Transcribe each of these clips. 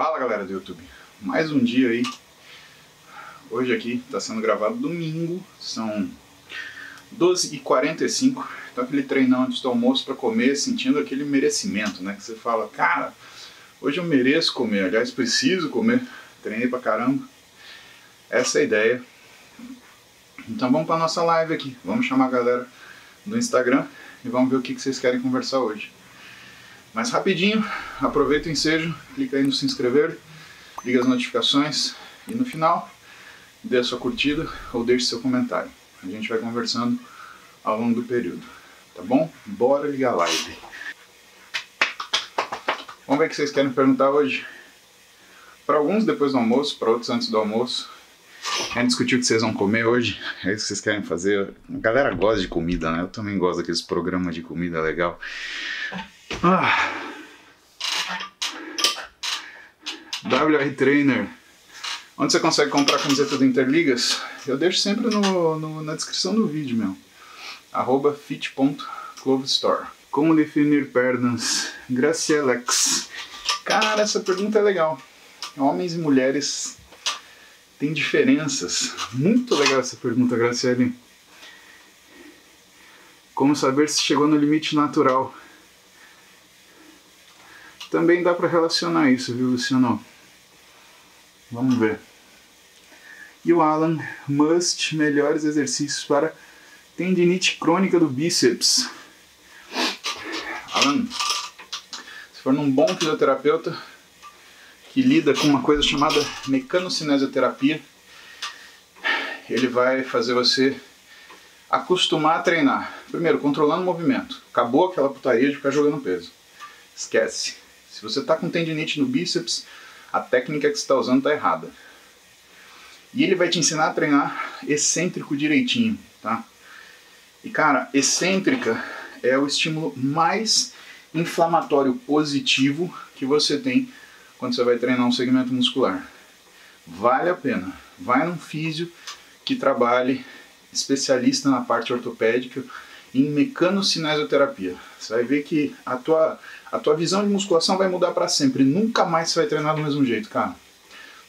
Fala galera do YouTube, mais um dia aí. Hoje aqui está sendo gravado domingo, são 12h45. Então aquele treinão antes do almoço para comer, sentindo aquele merecimento, né? Que você fala, cara, hoje eu mereço comer, aliás, preciso comer, treinei pra caramba. Essa é a ideia. Então vamos para nossa live aqui, vamos chamar a galera do Instagram e vamos ver o que, que vocês querem conversar hoje. Mas rapidinho, aproveita o ensejo, clica aí no se inscrever, liga as notificações e no final dê a sua curtida ou deixe seu comentário. A gente vai conversando ao longo do período, tá bom? Bora ligar a live. Vamos ver o que vocês querem perguntar hoje. Para alguns depois do almoço, para outros antes do almoço. Querem discutir o que vocês vão comer hoje? É isso que vocês querem fazer? A galera gosta de comida, né? Eu também gosto daqueles programas de comida legal. Ah. WR Trainer. Onde você consegue comprar camiseta do Interligas? Eu deixo sempre no, no, na descrição do vídeo, meu. Arroba fit.clovestore. Como definir pernas? Gracielex. Cara, essa pergunta é legal. Homens e mulheres têm diferenças. Muito legal essa pergunta, Graciele. Como saber se chegou no limite natural? Também dá para relacionar isso, viu, Luciano? Vamos ver. E o Alan, must melhores exercícios para tendinite crônica do bíceps. Alan, se for num bom fisioterapeuta que lida com uma coisa chamada mecanocinesiologia, ele vai fazer você acostumar a treinar. Primeiro, controlando o movimento. Acabou aquela putaria de ficar jogando peso. Esquece. Se você está com tendinite no bíceps, a técnica que você está usando está errada. E ele vai te ensinar a treinar excêntrico direitinho, tá? E cara, excêntrica é o estímulo mais inflamatório positivo que você tem quando você vai treinar um segmento muscular. Vale a pena. Vai num físio que trabalhe especialista na parte ortopédica em mecanocinesiologia. Você vai ver que a tua, a tua visão de musculação vai mudar para sempre. Nunca mais você vai treinar do mesmo jeito, cara.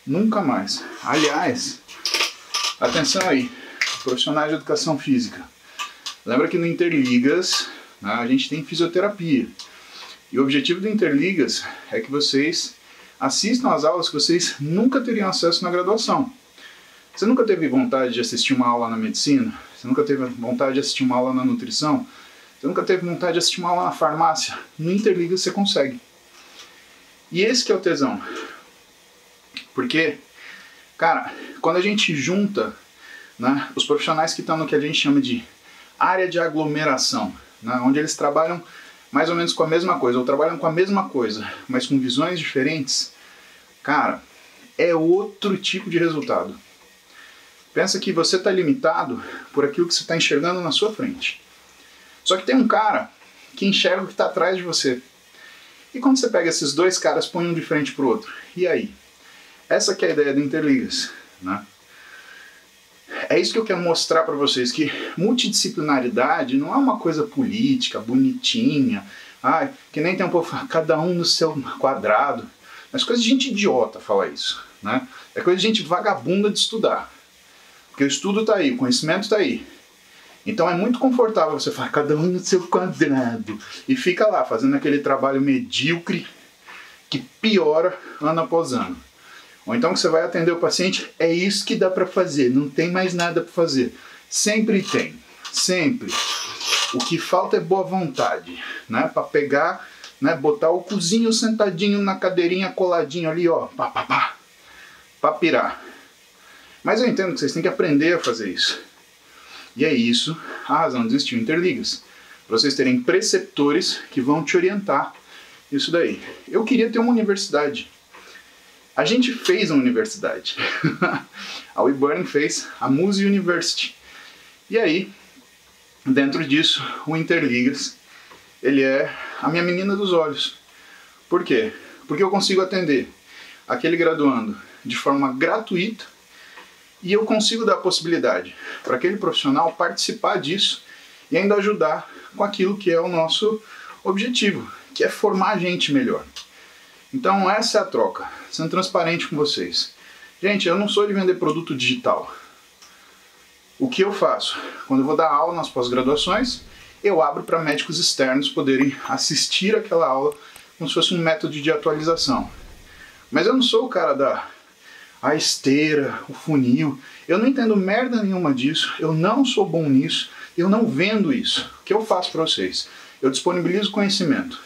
Nunca mais. Aliás, atenção aí, profissionais de educação física. Lembra que no Interligas né, a gente tem fisioterapia. E o objetivo do Interligas é que vocês assistam às aulas que vocês nunca teriam acesso na graduação. Você nunca teve vontade de assistir uma aula na medicina? Você nunca teve vontade de assistir uma aula na nutrição? Você nunca teve vontade de assistir uma aula na farmácia? No Interliga você consegue. E esse que é o tesão. Porque, cara, quando a gente junta né, os profissionais que estão no que a gente chama de área de aglomeração, né, onde eles trabalham mais ou menos com a mesma coisa, ou trabalham com a mesma coisa, mas com visões diferentes, cara, é outro tipo de resultado. Pensa que você está limitado por aquilo que você está enxergando na sua frente. Só que tem um cara que enxerga o que está atrás de você. E quando você pega esses dois caras, põe um de frente para o outro. E aí? Essa é a ideia do Interligas. Né? É isso que eu quero mostrar para vocês, que multidisciplinaridade não é uma coisa política, bonitinha, ai, que nem tem um povo, cada um no seu quadrado. Mas coisa de gente idiota falar isso. Né? É coisa de gente vagabunda de estudar. Porque o estudo está aí, o conhecimento está aí. Então é muito confortável você falar cada um no seu quadrado e fica lá fazendo aquele trabalho medíocre que piora ano após ano. Ou então que você vai atender o paciente, é isso que dá para fazer, não tem mais nada para fazer. Sempre tem, sempre. O que falta é boa vontade, né? Para pegar, né? Botar o cozinho sentadinho na cadeirinha coladinho ali, ó, pá, pá, pá, pra pirar. Mas eu entendo que vocês têm que aprender a fazer isso. E é isso a razão de existir Interligas. Para vocês terem preceptores que vão te orientar isso daí. Eu queria ter uma universidade. A gente fez uma universidade. a WeBurning fez a Muse University. E aí, dentro disso, o Interligas, ele é a minha menina dos olhos. Por quê? Porque eu consigo atender aquele graduando de forma gratuita e eu consigo dar a possibilidade para aquele profissional participar disso e ainda ajudar com aquilo que é o nosso objetivo, que é formar a gente melhor. Então essa é a troca, sendo transparente com vocês. Gente, eu não sou de vender produto digital. O que eu faço? Quando eu vou dar aula nas pós-graduações, eu abro para médicos externos poderem assistir aquela aula como se fosse um método de atualização. Mas eu não sou o cara da a esteira, o funil. Eu não entendo merda nenhuma disso. Eu não sou bom nisso. Eu não vendo isso. O que eu faço para vocês? Eu disponibilizo conhecimento.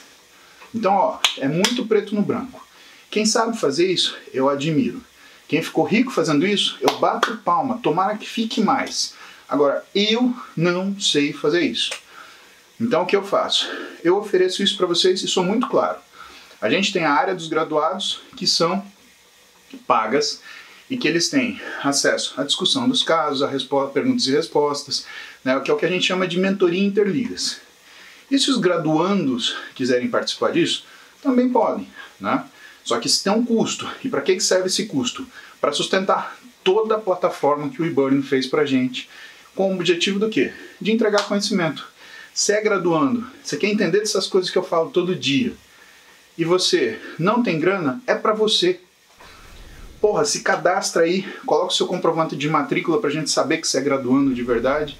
Então, ó, é muito preto no branco. Quem sabe fazer isso, eu admiro. Quem ficou rico fazendo isso, eu bato palma. Tomara que fique mais. Agora, eu não sei fazer isso. Então, o que eu faço? Eu ofereço isso para vocês e sou muito claro. A gente tem a área dos graduados que são pagas e que eles têm acesso à discussão dos casos, a perguntas e respostas, né, que é o que a gente chama de mentoria interligas. E se os graduandos quiserem participar disso, também podem, né? Só que isso tem um custo. E para que serve esse custo? Para sustentar toda a plataforma que o eBurning fez para a gente, com o objetivo do quê? De entregar conhecimento. Você é graduando, você quer entender dessas coisas que eu falo todo dia, e você não tem grana, é para você. Porra, se cadastra aí, coloca o seu comprovante de matrícula pra gente saber que você é graduando de verdade.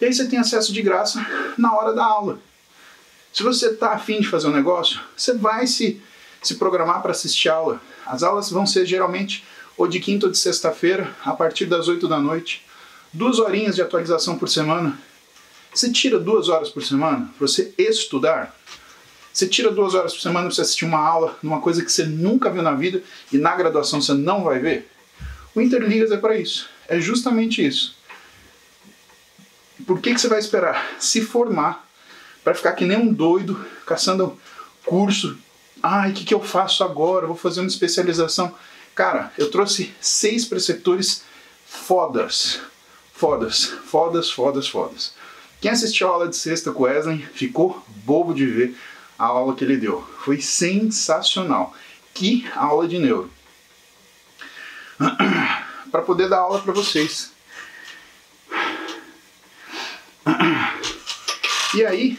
E aí você tem acesso de graça na hora da aula. Se você tá afim de fazer um negócio, você vai se, se programar para assistir aula. As aulas vão ser geralmente ou de quinta ou de sexta-feira, a partir das 8 da noite. Duas horinhas de atualização por semana. Você tira duas horas por semana para você estudar. Você tira duas horas por semana para você assistir uma aula numa coisa que você nunca viu na vida e na graduação você não vai ver? O Interligas é para isso. É justamente isso. Por que, que você vai esperar se formar para ficar que nem um doido caçando curso? Ai, o que, que eu faço agora? Vou fazer uma especialização. Cara, eu trouxe seis preceptores fodas. Fodas, fodas, fodas, fodas. Quem assistiu a aula de sexta com Wesley ficou bobo de ver a aula que ele deu. Foi sensacional. Que aula de neuro. para poder dar aula para vocês. E aí,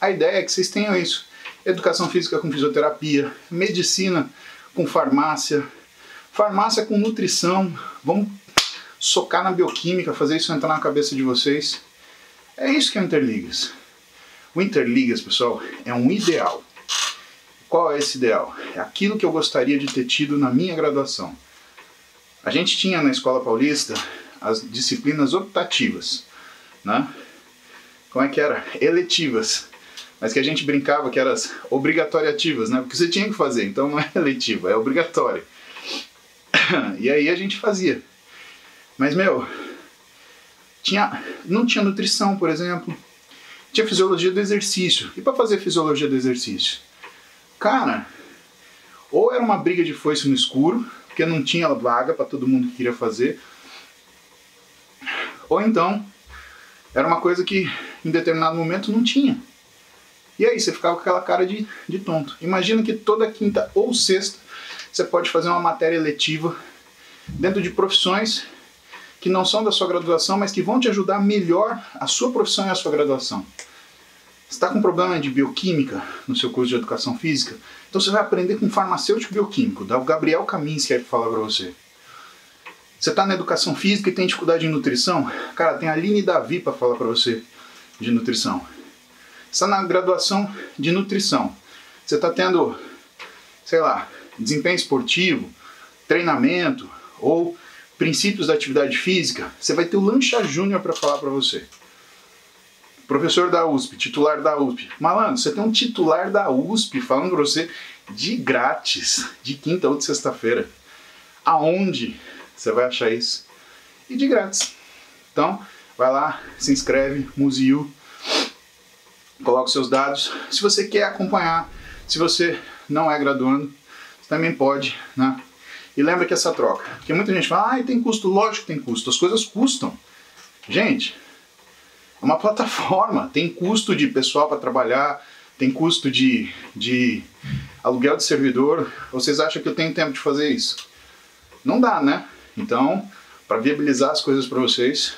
a ideia é que vocês tenham isso: educação física com fisioterapia, medicina com farmácia, farmácia com nutrição. Vamos socar na bioquímica, fazer isso entrar na cabeça de vocês. É isso que é Interligas. O Interligas, pessoal, é um ideal. Qual é esse ideal? É aquilo que eu gostaria de ter tido na minha graduação. A gente tinha na Escola Paulista as disciplinas optativas, né? Como é que era? Eletivas. Mas que a gente brincava que eram as obrigatoriativas, né? Porque você tinha que fazer, então não é eletiva, é obrigatório. E aí a gente fazia. Mas, meu, tinha, não tinha nutrição, por exemplo tinha fisiologia do exercício. E para fazer fisiologia do exercício? Cara, ou era uma briga de foice no escuro, porque não tinha vaga para todo mundo que queria fazer, ou então era uma coisa que em determinado momento não tinha. E aí você ficava com aquela cara de, de tonto. Imagina que toda quinta ou sexta você pode fazer uma matéria letiva dentro de profissões que não são da sua graduação, mas que vão te ajudar melhor a sua profissão e a sua graduação. Está com problema de bioquímica no seu curso de educação física? Então você vai aprender com farmacêutico bioquímico, o Gabriel Camins que falar para você. Você está na educação física e tem dificuldade em nutrição? Cara, tem a Aline Davi para falar para você de nutrição. Você está na graduação de nutrição. Você está tendo, sei lá, desempenho esportivo, treinamento ou princípios da atividade física, você vai ter o Lancha Júnior para falar para você. Professor da USP, titular da USP. Malandro, você tem um titular da USP falando para você de grátis, de quinta ou de sexta-feira. Aonde você vai achar isso? E de grátis. Então, vai lá, se inscreve, Museu, coloca os seus dados. Se você quer acompanhar, se você não é graduando, você também pode, né? E lembra que essa troca, porque muita gente fala, ah, tem custo, lógico que tem custo, as coisas custam. Gente, é uma plataforma, tem custo de pessoal para trabalhar, tem custo de, de aluguel de servidor. Vocês acham que eu tenho tempo de fazer isso? Não dá, né? Então, para viabilizar as coisas para vocês,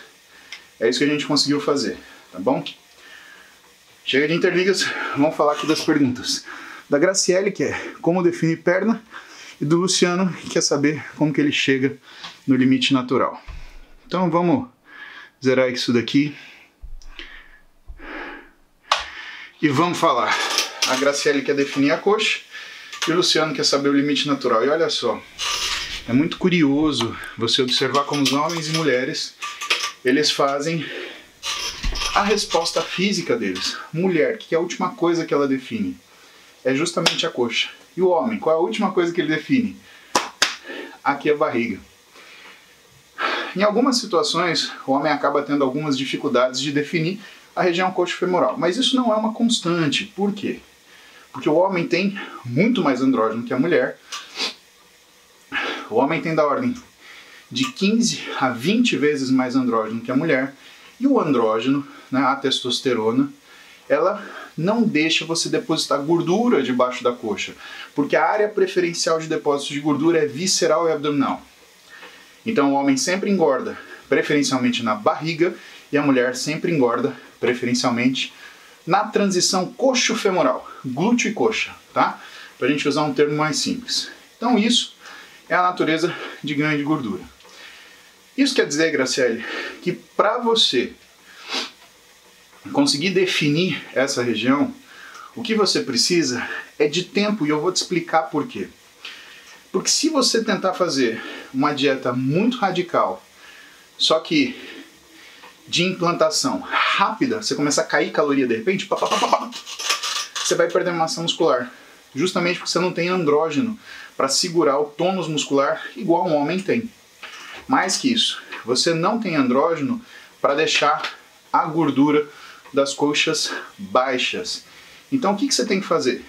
é isso que a gente conseguiu fazer, tá bom? Chega de interligas, vamos falar aqui das perguntas. da Graciele, que é como definir perna, e do Luciano, que quer saber como que ele chega no limite natural. Então vamos zerar isso daqui. E vamos falar. A Graciele quer definir a coxa e o Luciano quer saber o limite natural. E olha só, é muito curioso você observar como os homens e mulheres eles fazem a resposta física deles. Mulher, que é a última coisa que ela define? É justamente a coxa. E o homem, qual é a última coisa que ele define? Aqui é a barriga. Em algumas situações, o homem acaba tendo algumas dificuldades de definir a região coxo-femoral, mas isso não é uma constante. Por quê? Porque o homem tem muito mais andrógeno que a mulher. O homem tem da ordem de 15 a 20 vezes mais andrógeno que a mulher. E o andrógeno, né, a testosterona, ela não deixa você depositar gordura debaixo da coxa, porque a área preferencial de depósito de gordura é visceral e abdominal. Então o homem sempre engorda, preferencialmente na barriga, e a mulher sempre engorda, preferencialmente na transição coxo-femoral, glúteo e coxa, tá? Para a gente usar um termo mais simples. Então isso é a natureza de ganho de gordura. Isso quer dizer, Graciele, que para você conseguir definir essa região, o que você precisa é de tempo e eu vou te explicar por quê. Porque se você tentar fazer uma dieta muito radical, só que de implantação rápida, você começar a cair caloria de repente, pá, pá, pá, você vai perder massa muscular. Justamente porque você não tem andrógeno para segurar o tônus muscular igual um homem tem. Mais que isso, você não tem andrógeno para deixar a gordura das coxas baixas. Então o que, que você tem que fazer?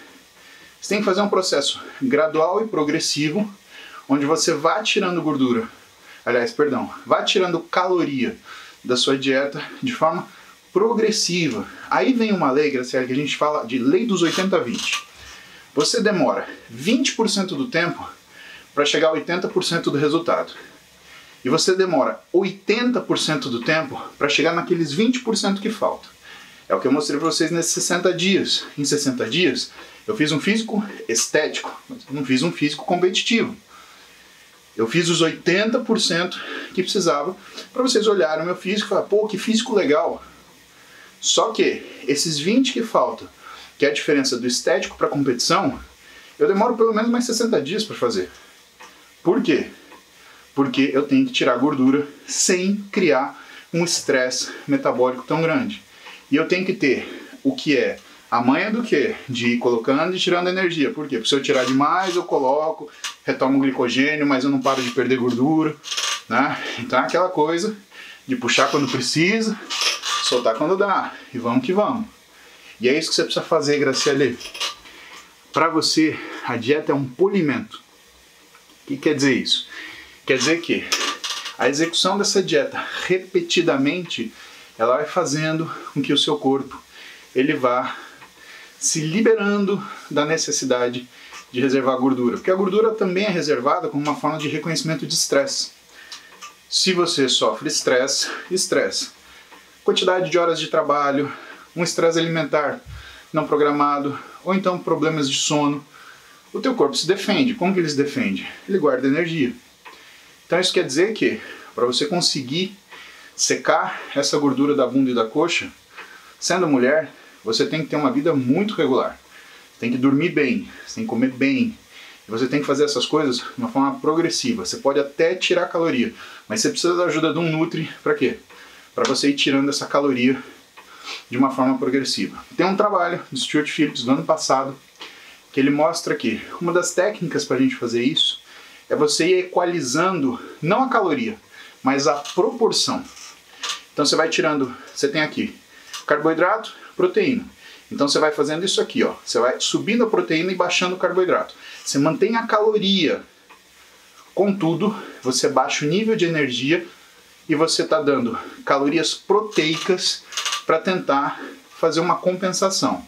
Você tem que fazer um processo gradual e progressivo, onde você vai tirando gordura, aliás, perdão, vai tirando caloria da sua dieta de forma progressiva. Aí vem uma lei, Graciela, que a gente fala de lei dos 80-20. Você demora 20% do tempo para chegar a 80% do resultado. E você demora 80% do tempo para chegar naqueles 20% que faltam. É o que eu mostrei para vocês nesses 60 dias. Em 60 dias, eu fiz um físico estético, mas não fiz um físico competitivo. Eu fiz os 80% que precisava para vocês olharem o meu físico e falar, pô, que físico legal. Só que esses 20 que faltam, que é a diferença do estético para competição, eu demoro pelo menos mais 60 dias para fazer. Por quê? Porque eu tenho que tirar gordura sem criar um estresse metabólico tão grande. E eu tenho que ter o que é a manha do que? De ir colocando e tirando energia. Por quê? Porque se eu tirar demais, eu coloco, retomo glicogênio, mas eu não paro de perder gordura. Né? Então é aquela coisa de puxar quando precisa, soltar quando dá. E vamos que vamos. E é isso que você precisa fazer, Graciele. Para você, a dieta é um polimento. O que quer dizer isso? Quer dizer que a execução dessa dieta repetidamente, ela vai fazendo com que o seu corpo ele vá se liberando da necessidade de reservar gordura, porque a gordura também é reservada como uma forma de reconhecimento de estresse. Se você sofre estresse, estresse, quantidade de horas de trabalho, um estresse alimentar não programado, ou então problemas de sono, o teu corpo se defende. Como que ele se defende? Ele guarda energia. Então isso quer dizer que para você conseguir secar essa gordura da bunda e da coxa, sendo mulher, você tem que ter uma vida muito regular. Tem que dormir bem, você tem que comer bem. Você tem que fazer essas coisas de uma forma progressiva. Você pode até tirar caloria, mas você precisa da ajuda de um Nutri para quê? Para você ir tirando essa caloria de uma forma progressiva. Tem um trabalho do Stuart Phillips do ano passado que ele mostra que uma das técnicas para a gente fazer isso é você ir equalizando não a caloria, mas a proporção. Então você vai tirando, você tem aqui carboidrato, proteína. Então você vai fazendo isso aqui, ó. Você vai subindo a proteína e baixando o carboidrato. Você mantém a caloria. Contudo, você baixa o nível de energia e você está dando calorias proteicas para tentar fazer uma compensação.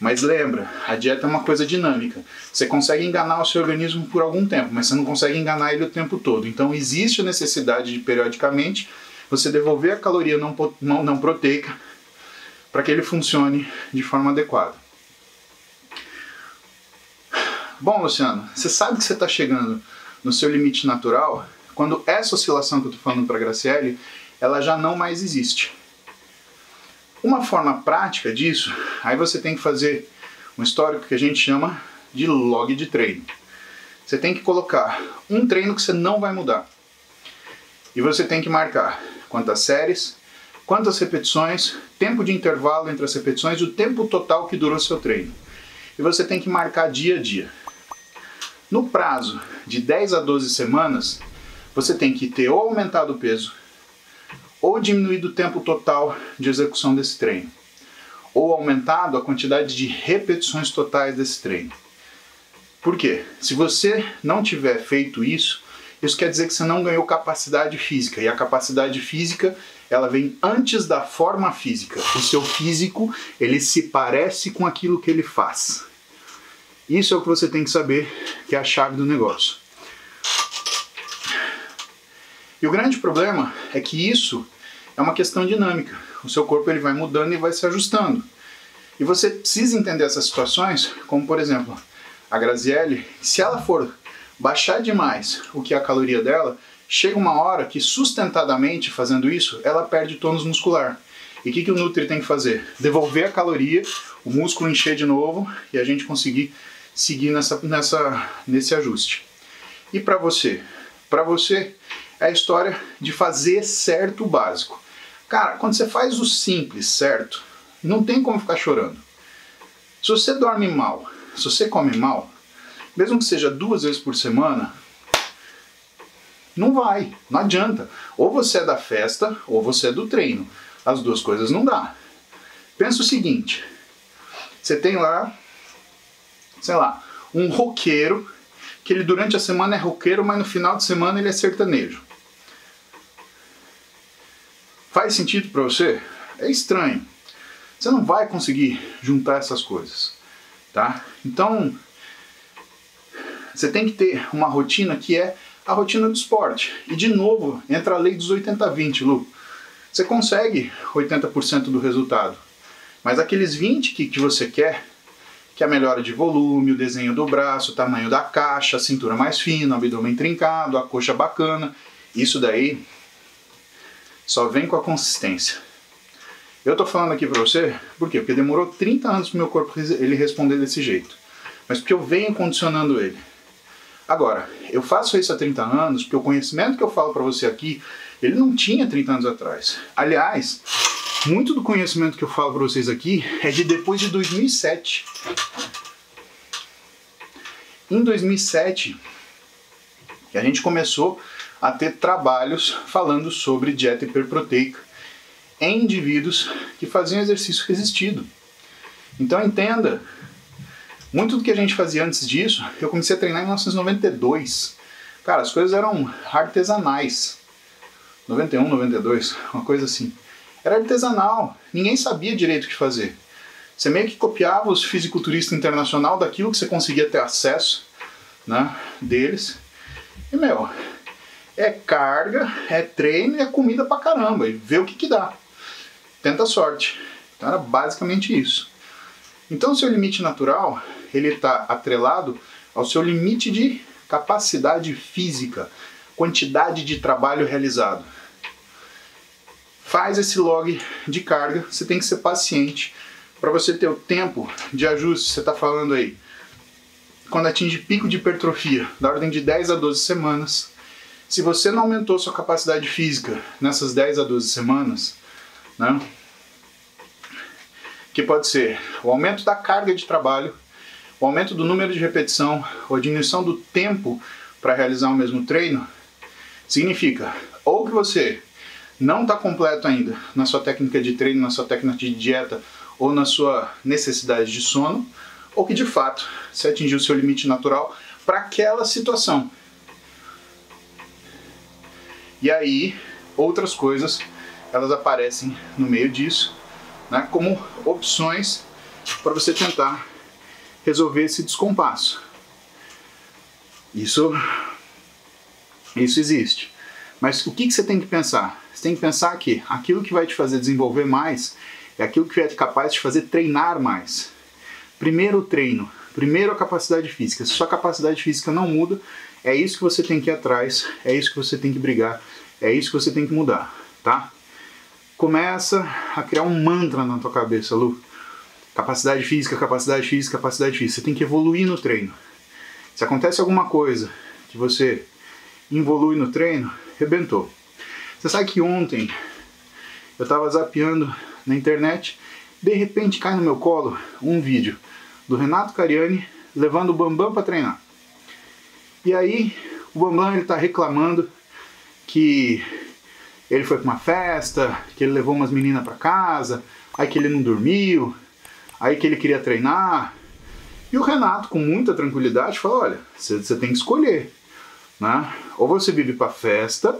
Mas lembra, a dieta é uma coisa dinâmica. Você consegue enganar o seu organismo por algum tempo, mas você não consegue enganar ele o tempo todo. Então existe a necessidade de periodicamente você devolver a caloria não, não, não proteica para que ele funcione de forma adequada. Bom, Luciano, você sabe que você está chegando no seu limite natural quando essa oscilação que eu estou falando para a Graciele, ela já não mais existe. Uma forma prática disso, aí você tem que fazer um histórico que a gente chama de log de treino. Você tem que colocar um treino que você não vai mudar. E você tem que marcar quantas séries, quantas repetições, tempo de intervalo entre as repetições e o tempo total que durou seu treino. E você tem que marcar dia a dia. No prazo de 10 a 12 semanas, você tem que ter ou aumentado o peso, ou diminuído o tempo total de execução desse treino, ou aumentado a quantidade de repetições totais desse treino. Por quê? Se você não tiver feito isso, isso quer dizer que você não ganhou capacidade física, e a capacidade física ela vem antes da forma física. O seu físico ele se parece com aquilo que ele faz. Isso é o que você tem que saber, que é a chave do negócio. E o grande problema é que isso é uma questão dinâmica. O seu corpo ele vai mudando e vai se ajustando. E você precisa entender essas situações, como por exemplo, a Graziele, se ela for baixar demais o que é a caloria dela, chega uma hora que sustentadamente fazendo isso, ela perde tônus muscular. E o que, que o Nutri tem que fazer? Devolver a caloria, o músculo encher de novo e a gente conseguir seguir nessa, nessa, nesse ajuste. E para você? Para você é a história de fazer certo o básico. Cara, quando você faz o simples certo, não tem como ficar chorando. Se você dorme mal, se você come mal, mesmo que seja duas vezes por semana, não vai, não adianta. Ou você é da festa, ou você é do treino. As duas coisas não dá. Pensa o seguinte: você tem lá sei lá, um roqueiro, que ele durante a semana é roqueiro, mas no final de semana ele é sertanejo. Faz sentido para você? É estranho. Você não vai conseguir juntar essas coisas, tá? Então, você tem que ter uma rotina que é a rotina do esporte. E de novo, entra a lei dos 80-20, Lu. Você consegue 80% do resultado, mas aqueles 20 que, que você quer, que é a melhora de volume, o desenho do braço, o tamanho da caixa, a cintura mais fina, o abdômen trincado, a coxa bacana. Isso daí só vem com a consistência. Eu tô falando aqui pra você, por quê? Porque demorou 30 anos pro meu corpo ele responder desse jeito. Mas porque eu venho condicionando ele. Agora, eu faço isso há 30 anos porque o conhecimento que eu falo para você aqui, ele não tinha 30 anos atrás. Aliás, muito do conhecimento que eu falo para vocês aqui é de depois de 2007. Em 2007, a gente começou a ter trabalhos falando sobre dieta hiperproteica em indivíduos que faziam exercício resistido. Então entenda, muito do que a gente fazia antes disso, eu comecei a treinar em 1992. Cara, as coisas eram artesanais. 91, 92, uma coisa assim era artesanal, ninguém sabia direito o que fazer. Você meio que copiava os fisiculturistas internacional daquilo que você conseguia ter acesso né, deles. E, meu, é carga, é treino e é comida pra caramba. E vê o que que dá. Tenta a sorte. Então era basicamente isso. Então seu limite natural, ele está atrelado ao seu limite de capacidade física, quantidade de trabalho realizado. Faz esse log de carga, você tem que ser paciente para você ter o tempo de ajuste, você está falando aí, quando atinge pico de hipertrofia, da ordem de 10 a 12 semanas, se você não aumentou sua capacidade física nessas 10 a 12 semanas, né, que pode ser o aumento da carga de trabalho, o aumento do número de repetição, ou a diminuição do tempo para realizar o mesmo treino, significa ou que você não está completo ainda na sua técnica de treino, na sua técnica de dieta ou na sua necessidade de sono, ou que de fato você atingiu o seu limite natural para aquela situação. E aí, outras coisas elas aparecem no meio disso, né, como opções para você tentar resolver esse descompasso. Isso, isso existe. Mas o que, que você tem que pensar? Você tem que pensar que aquilo que vai te fazer desenvolver mais é aquilo que é capaz de fazer treinar mais. Primeiro treino, Primeiro a capacidade física. Se sua capacidade física não muda, é isso que você tem que ir atrás, é isso que você tem que brigar, é isso que você tem que mudar, tá? Começa a criar um mantra na tua cabeça, Lu. Capacidade física, capacidade física, capacidade física. Você tem que evoluir no treino. Se acontece alguma coisa que você evolui no treino, rebentou. Você sabe que ontem eu estava zapeando na internet, de repente cai no meu colo um vídeo do Renato Cariani levando o Bambam para treinar. E aí o Bambam ele está reclamando que ele foi para uma festa, que ele levou umas meninas para casa, aí que ele não dormiu, aí que ele queria treinar. E o Renato, com muita tranquilidade, falou: olha, você tem que escolher. Né? Ou você vive para festa,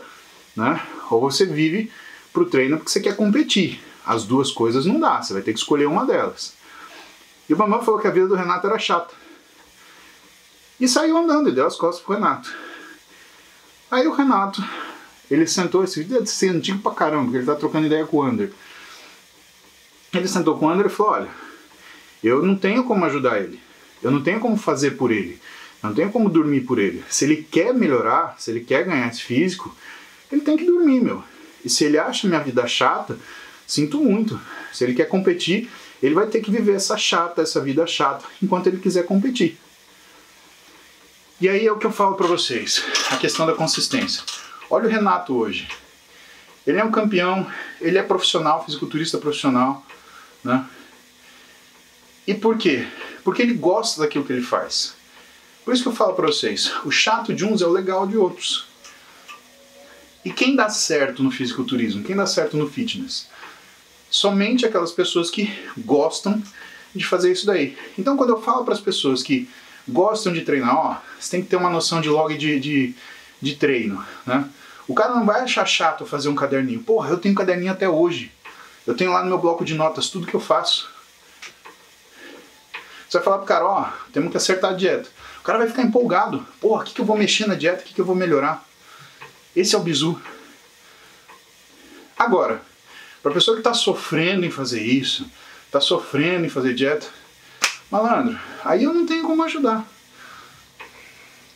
né? ou você vive para o treino porque você quer competir. As duas coisas não dá, você vai ter que escolher uma delas. E o Bambam falou que a vida do Renato era chata. E saiu andando e deu as costas pro Renato. Aí o Renato, ele sentou, esse vídeo deve ser antigo pra caramba, porque ele tá trocando ideia com o Ander. Ele sentou com o Ander e falou: Olha, eu não tenho como ajudar ele. Eu não tenho como fazer por ele. Eu não tenho como dormir por ele. Se ele quer melhorar, se ele quer ganhar esse físico, ele tem que dormir, meu. E se ele acha minha vida chata, sinto muito. Se ele quer competir, ele vai ter que viver essa chata, essa vida chata, enquanto ele quiser competir. E aí é o que eu falo para vocês, a questão da consistência. Olha o Renato hoje. Ele é um campeão, ele é profissional, fisiculturista profissional, né? E por quê? Porque ele gosta daquilo que ele faz. Por isso que eu falo para vocês, o chato de uns é o legal de outros. E quem dá certo no fisiculturismo? Quem dá certo no fitness? Somente aquelas pessoas que gostam de fazer isso daí. Então, quando eu falo para as pessoas que gostam de treinar, ó, você tem que ter uma noção de log de, de, de treino, né? O cara não vai achar chato fazer um caderninho. Porra, eu tenho caderninho até hoje. Eu tenho lá no meu bloco de notas tudo que eu faço. Você vai falar pro cara, ó, temos que acertar a dieta. O cara vai ficar empolgado. Porra, o que, que eu vou mexer na dieta? O que, que eu vou melhorar? Esse é o bizu. Agora, para pessoa que está sofrendo em fazer isso, está sofrendo em fazer dieta, malandro, aí eu não tenho como ajudar.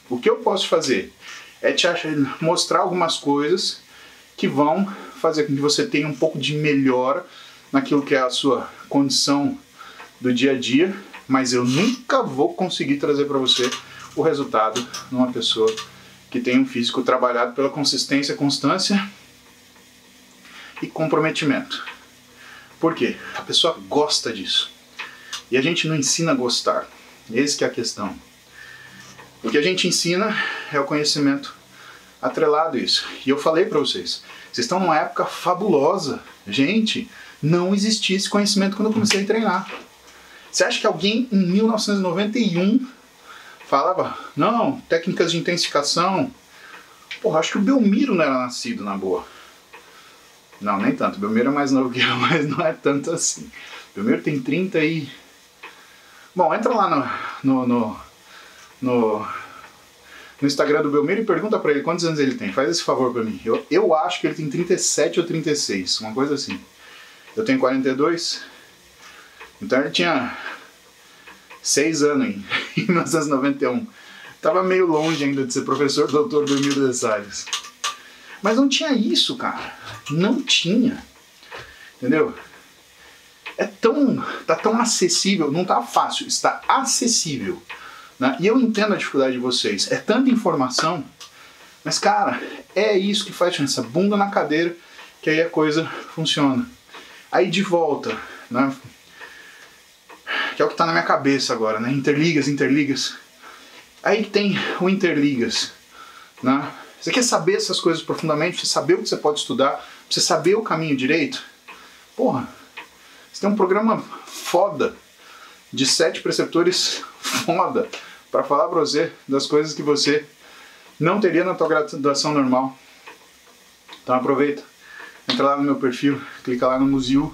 O que eu posso fazer é te mostrar algumas coisas que vão fazer com que você tenha um pouco de melhora naquilo que é a sua condição do dia a dia, mas eu nunca vou conseguir trazer para você o resultado numa pessoa que tem um físico trabalhado pela consistência, constância e comprometimento. Por quê? A pessoa gosta disso. E a gente não ensina a gostar. Essa é a questão. O que a gente ensina é o conhecimento atrelado a isso. E eu falei para vocês, vocês estão numa época fabulosa. Gente, não existia esse conhecimento quando eu comecei a treinar. Você acha que alguém em 1991 falava, não, técnicas de intensificação. Porra, acho que o Belmiro não era nascido na boa. Não, nem tanto. O Belmiro é mais novo que eu, mas não é tanto assim. O Belmiro tem 30 e. Bom, entra lá no, no, no, no, no Instagram do Belmiro e pergunta pra ele quantos anos ele tem. Faz esse favor pra mim. Eu, eu acho que ele tem 37 ou 36, uma coisa assim. Eu tenho 42. Então ele tinha seis anos em, em 1991. Tava meio longe ainda de ser professor doutor do Emílio de Salles. Mas não tinha isso, cara. Não tinha. Entendeu? É tão. tá tão acessível, não tá fácil, está acessível. Né? E eu entendo a dificuldade de vocês. É tanta informação, mas cara, é isso que faz diferença. Bunda na cadeira, que aí a coisa funciona. Aí de volta, né? Que é o que está na minha cabeça agora, né? Interligas, interligas. Aí tem o interligas, né? Você quer saber essas coisas profundamente, você saber o que você pode estudar, você saber o caminho direito? Porra, você tem um programa foda de sete preceptores foda para falar para você das coisas que você não teria na tua graduação normal. Então aproveita, entra lá no meu perfil, clica lá no Museu,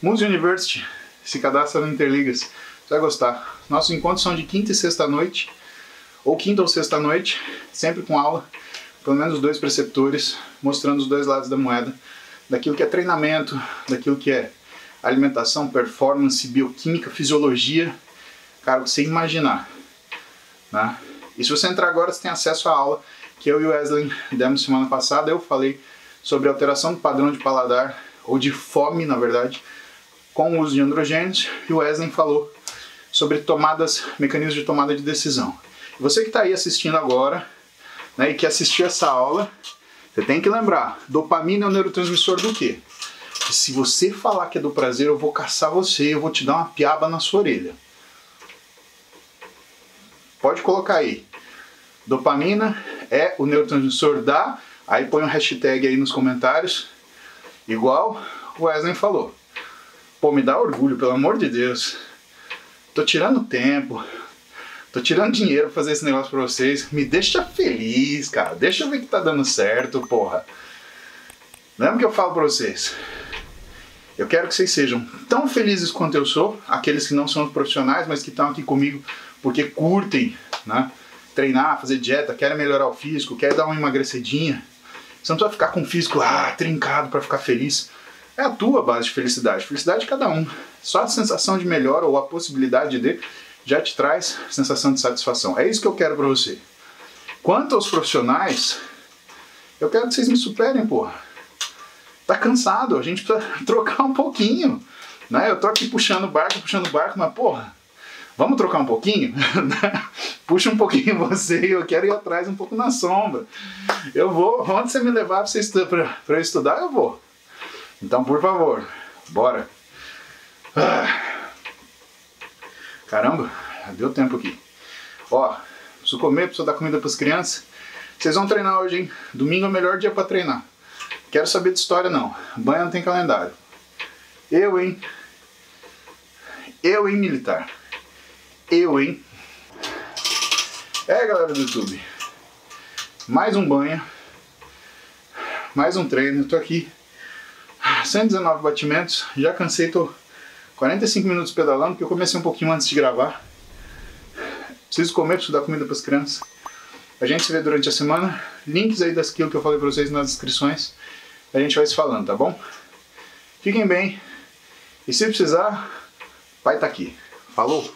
Museu University, se cadastra no Interligas. Você vai gostar. Nossos encontros são de quinta e sexta noite, ou quinta ou sexta noite, sempre com aula, pelo menos dois preceptores, mostrando os dois lados da moeda, daquilo que é treinamento, daquilo que é alimentação, performance, bioquímica, fisiologia, cara, você imaginar. Né? E se você entrar agora, você tem acesso à aula que eu e o Wesley demos semana passada. Eu falei sobre alteração do padrão de paladar, ou de fome, na verdade, com o uso de androgênios, e o Wesley falou sobre tomadas, mecanismos de tomada de decisão. Você que está aí assistindo agora, né, e que assistiu essa aula, você tem que lembrar, dopamina é o neurotransmissor do quê? Que se você falar que é do prazer, eu vou caçar você, eu vou te dar uma piaba na sua orelha. Pode colocar aí. Dopamina é o neurotransmissor da. Aí põe um hashtag aí nos comentários. Igual o Wesley falou. Pô, me dá orgulho, pelo amor de Deus. Tô tirando tempo. Tô tirando dinheiro pra fazer esse negócio pra vocês. Me deixa feliz, cara. Deixa eu ver que tá dando certo, porra. Lembra que eu falo pra vocês? Eu quero que vocês sejam tão felizes quanto eu sou, aqueles que não são profissionais, mas que estão aqui comigo porque curtem, né? Treinar, fazer dieta, querem melhorar o físico, querem dar uma emagrecidinha. Você não precisa ficar com o físico ah, trincado para ficar feliz. É a tua base de felicidade. Felicidade de cada um. Só a sensação de melhora ou a possibilidade de já te traz sensação de satisfação. É isso que eu quero para você. Quanto aos profissionais, eu quero que vocês me superem, porra. Tá cansado, a gente precisa trocar um pouquinho. Né? Eu tô aqui puxando barco, puxando barco, mas porra, vamos trocar um pouquinho? Puxa um pouquinho você e eu quero ir atrás um pouco na sombra. Eu vou, onde você me levar para estudar, eu vou. Então, por favor, bora. Ah. Caramba, deu tempo aqui. Ó, preciso comer, preciso dar comida para as crianças. Vocês vão treinar hoje, hein? Domingo é o melhor dia para treinar. Quero saber de história não. Banha não tem calendário. Eu, hein? Eu, hein, militar? Eu, hein? É, galera do YouTube. Mais um banho. Mais um treino. Tô aqui 119 batimentos, já cansei, tô 45 minutos pedalando, porque eu comecei um pouquinho antes de gravar. Preciso comer, preciso dar comida para as crianças. A gente se vê durante a semana. Links aí das que eu falei para vocês nas descrições. A gente vai se falando, tá bom? Fiquem bem. E se precisar, pai tá aqui. Falou!